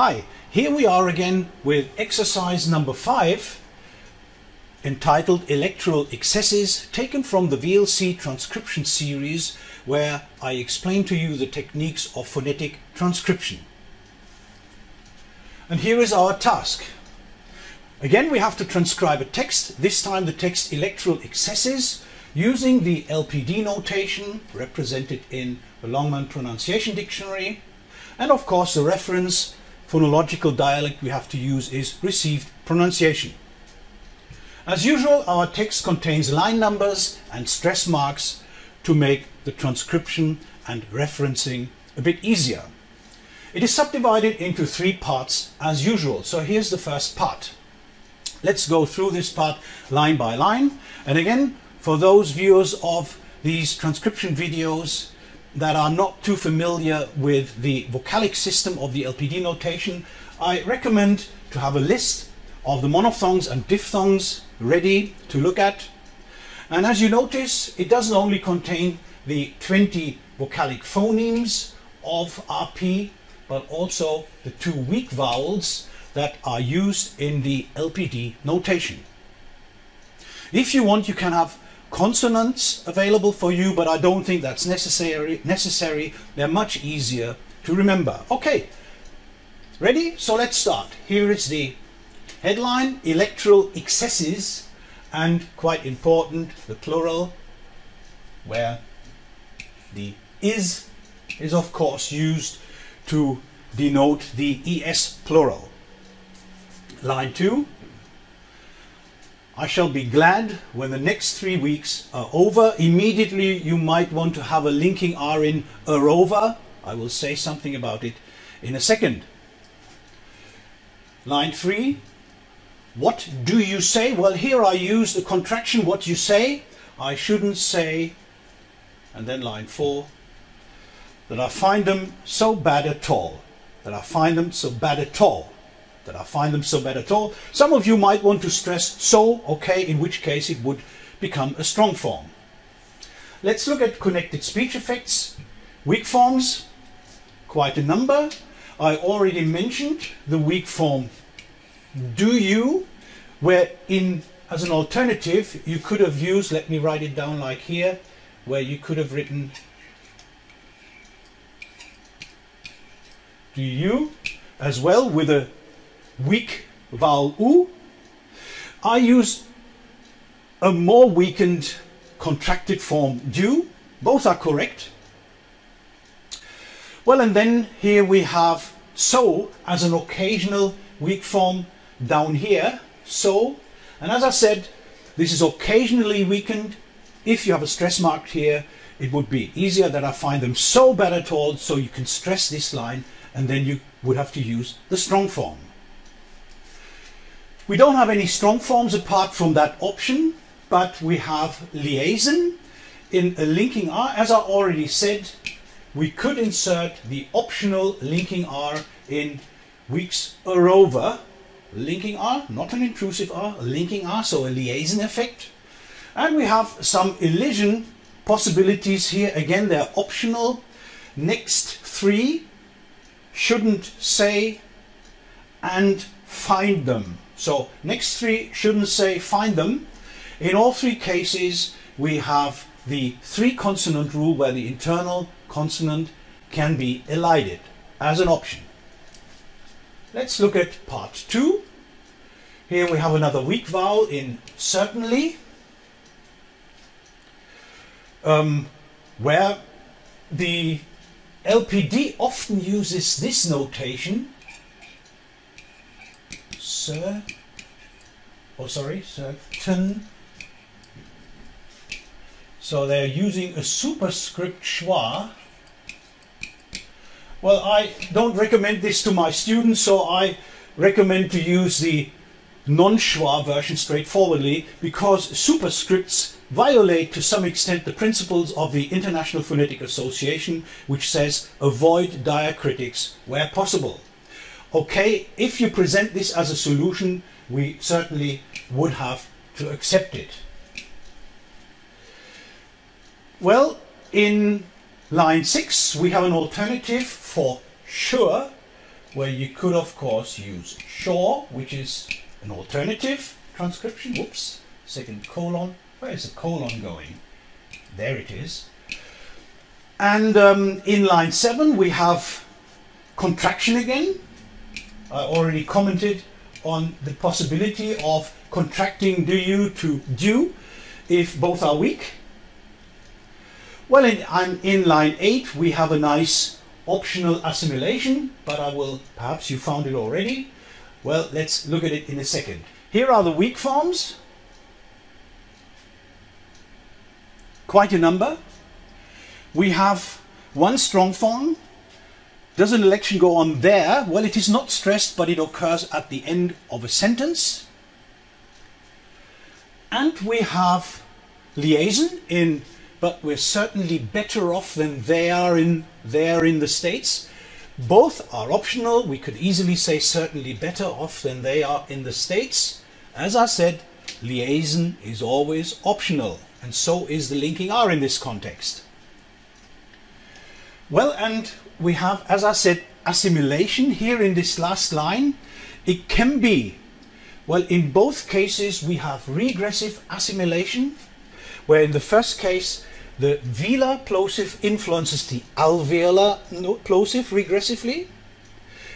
Hi, here we are again with exercise number 5 entitled Electoral Excesses taken from the VLC transcription series where I explain to you the techniques of phonetic transcription. And here is our task. Again we have to transcribe a text, this time the text electoral excesses using the LPD notation represented in the Longman Pronunciation Dictionary and of course the reference phonological dialect we have to use is received pronunciation. As usual, our text contains line numbers and stress marks to make the transcription and referencing a bit easier. It is subdivided into three parts as usual. So here's the first part. Let's go through this part line by line. And again, for those viewers of these transcription videos, that are not too familiar with the vocalic system of the LPD notation, I recommend to have a list of the monophthongs and diphthongs ready to look at. And as you notice, it doesn't only contain the 20 vocalic phonemes of RP, but also the two weak vowels that are used in the LPD notation. If you want, you can have consonants available for you, but I don't think that's necessary. necessary. They're much easier to remember. Okay, ready? So let's start. Here is the headline, electoral excesses, and quite important, the plural, where the is is of course used to denote the es plural. Line 2, I shall be glad when the next three weeks are over. Immediately you might want to have a linking R in Arova. I will say something about it in a second. Line 3. What do you say? Well, here I use the contraction what you say. I shouldn't say, and then line 4, that I find them so bad at all. That I find them so bad at all that I find them so bad at all. Some of you might want to stress so, okay, in which case it would become a strong form. Let's look at connected speech effects. Weak forms, quite a number. I already mentioned the weak form do you, where in as an alternative you could have used, let me write it down like here, where you could have written do you as well with a weak vowel u. I use a more weakened contracted form do. Both are correct. Well, and then here we have so as an occasional weak form down here. So, and as I said, this is occasionally weakened. If you have a stress mark here, it would be easier that I find them so bad at all, so you can stress this line, and then you would have to use the strong form. We don't have any strong forms apart from that option, but we have liaison in a linking R. As I already said, we could insert the optional linking R in weeks or over. Linking R, not an intrusive R, linking R, so a liaison effect. And we have some elision possibilities here. Again, they're optional. Next three shouldn't say and find them. So next three shouldn't say find them. In all three cases, we have the three consonant rule where the internal consonant can be elided as an option. Let's look at part two. Here we have another weak vowel in certainly, um, where the LPD often uses this notation sir, oh sorry, certain. So they're using a superscript schwa. Well, I don't recommend this to my students, so I recommend to use the non-schwa version straightforwardly because superscripts violate to some extent the principles of the International Phonetic Association which says avoid diacritics where possible okay, if you present this as a solution, we certainly would have to accept it. Well, in line 6 we have an alternative for sure where you could of course use Shaw, which is an alternative transcription. Whoops, second colon. Where is the colon going? There it is. And um, in line 7 we have contraction again. I already commented on the possibility of contracting du to du if both are weak. Well, in, in line 8 we have a nice optional assimilation, but I will, perhaps you found it already. Well, let's look at it in a second. Here are the weak forms. Quite a number. We have one strong form. Does an election go on there? Well, it is not stressed, but it occurs at the end of a sentence. And we have liaison in, but we're certainly better off than they are in there in the States. Both are optional. We could easily say certainly better off than they are in the States. As I said, liaison is always optional, and so is the linking R in this context. Well, and we have, as I said, assimilation here in this last line. It can be, well, in both cases we have regressive assimilation, where in the first case the velar plosive influences the alveolar plosive regressively,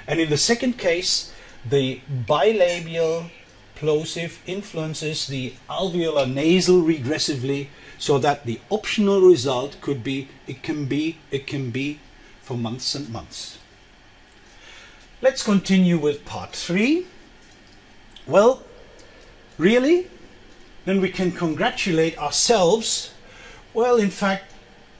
and in the second case the bilabial plosive influences the alveolar nasal regressively so that the optional result could be, it can be, it can be for months and months. Let's continue with part three. Well, really? Then we can congratulate ourselves. Well, in fact,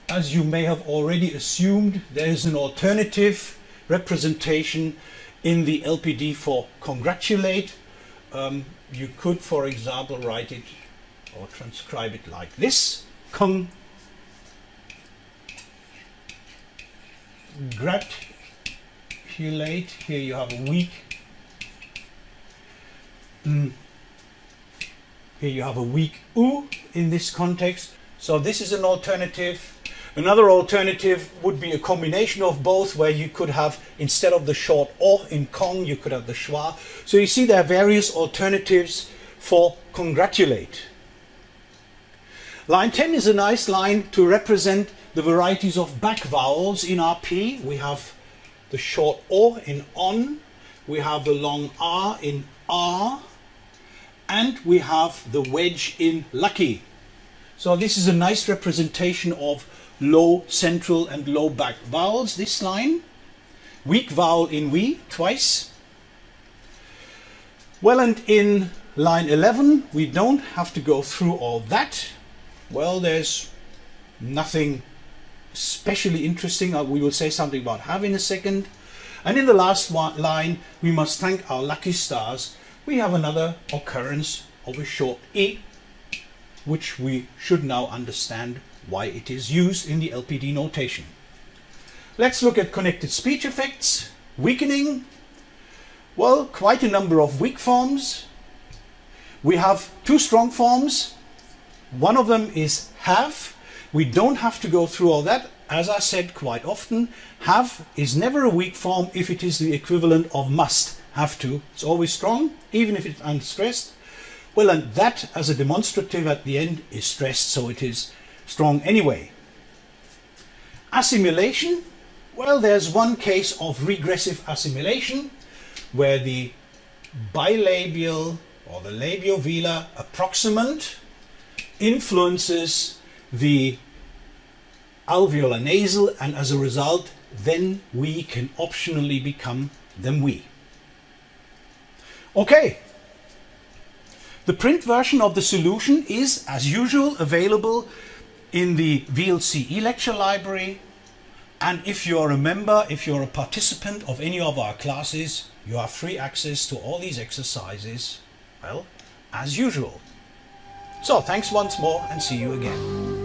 as you may have already assumed, there is an alternative representation in the LPD for congratulate. Um, you could, for example, write it or transcribe it like this. Congratulate. Here you have a weak. Mm. Here you have a weak u in this context. So this is an alternative. Another alternative would be a combination of both where you could have, instead of the short o in Kong, you could have the schwa. So you see there are various alternatives for congratulate. Line 10 is a nice line to represent the varieties of back vowels in RP. We have the short O in on, we have the long R in R, and we have the wedge in lucky. So this is a nice representation of low central and low back vowels, this line. Weak vowel in we, twice. Well, and in line 11, we don't have to go through all that. Well, there's nothing especially interesting. Uh, we will say something about have in a second. And in the last one, line, we must thank our lucky stars. We have another occurrence of a short E, which we should now understand why it is used in the LPD notation. Let's look at connected speech effects. Weakening. Well, quite a number of weak forms. We have two strong forms, one of them is have. We don't have to go through all that. As I said quite often, have is never a weak form if it is the equivalent of must, have to. It's always strong, even if it's unstressed. Well, and that as a demonstrative at the end is stressed, so it is strong anyway. Assimilation. Well, there's one case of regressive assimilation where the bilabial or the labiovelar approximant influences the alveolar nasal and as a result then we can optionally become them we. Okay, the print version of the solution is as usual available in the VLC e-lecture library and if you're a member, if you're a participant of any of our classes, you have free access to all these exercises, well, as usual. So thanks once more and see you again.